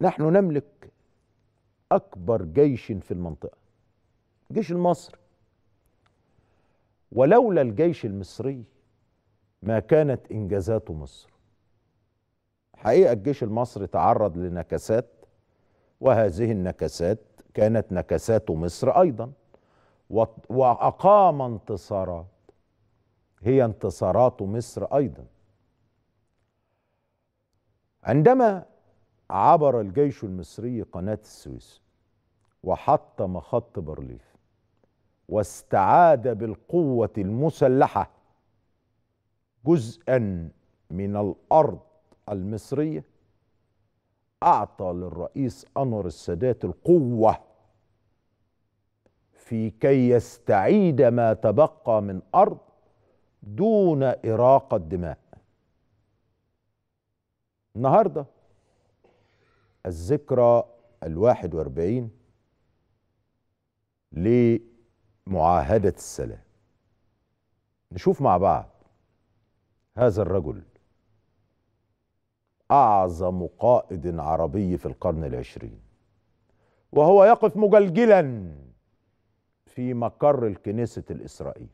نحن نملك أكبر جيش في المنطقة الجيش المصري ولولا الجيش المصري ما كانت إنجازات مصر. حقيقة الجيش المصري تعرض لنكسات وهذه النكسات كانت نكسات مصر أيضا. وأقام انتصارات هي انتصارات مصر أيضا. عندما عبر الجيش المصري قناة السويس وحطم خط بارليف واستعاد بالقوة المسلحة جزءا من الأرض المصرية أعطى للرئيس أنور السادات القوة في كي يستعيد ما تبقى من أرض دون إراقة دماء النهارده الذكرى الواحد وأربعين لمعاهدة السلام. نشوف مع بعض. هذا الرجل أعظم قائد عربي في القرن العشرين وهو يقف مجلجلا في مقر الكنيسة الإسرائيلي